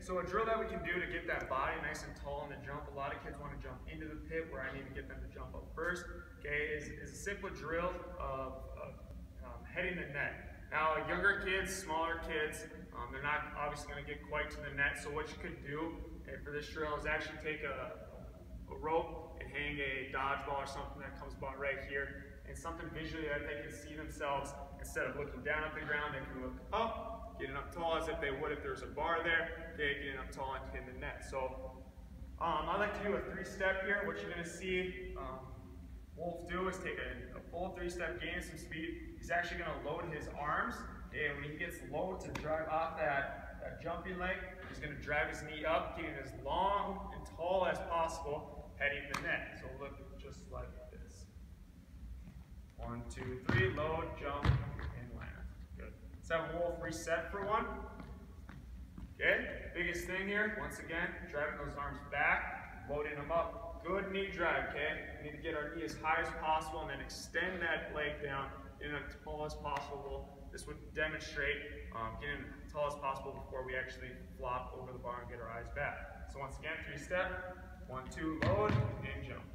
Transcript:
so a drill that we can do to get that body nice and tall in the jump, a lot of kids want to jump into the pit where I need to get them to jump up first, okay, is, is a simple drill of, of um, heading the net. Now, younger kids, smaller kids, um, they're not obviously going to get quite to the net, so what you could do eh, for this drill is actually take a, a rope and hang a dodgeball or something that comes about right here, and something visually that they can see themselves, instead of looking down at the ground, they can look up, getting up tall as if they would if there's a bar there, okay, getting up tall and hitting the net. So um, I like to do a three-step here. What you're gonna see um, Wolf do is take a, a full three-step, gain some speed. He's actually gonna load his arms, and when he gets low to drive off that, that jumping leg, he's gonna drive his knee up, getting as long and tall as possible, heading the net. So look just like. One, two, three, load, jump, and land. Good. Let's have Wolf reset for one. Okay, biggest thing here, once again, driving those arms back, loading them up. Good knee drive, okay? We need to get our knee as high as possible and then extend that leg down, in as tall as possible. This would demonstrate um, getting as tall as possible before we actually flop over the bar and get our eyes back. So once again, three step, one, two, load, and jump.